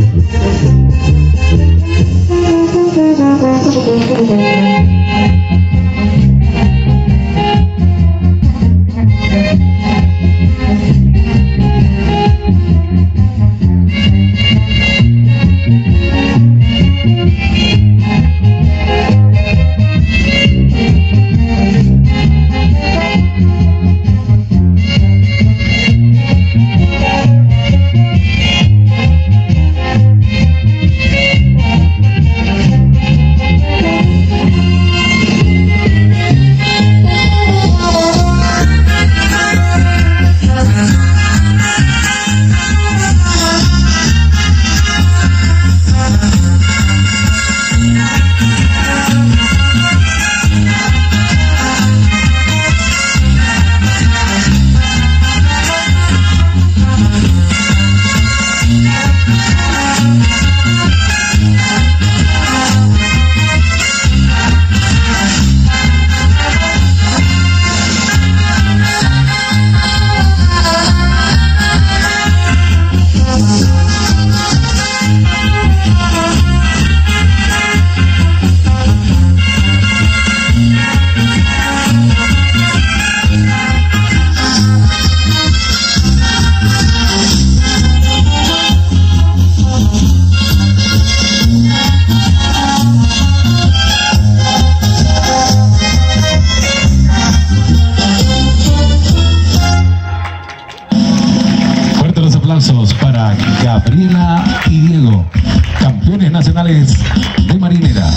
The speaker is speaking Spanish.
Thank you. Aplausos para Gabriela y Diego, campeones nacionales de marinera.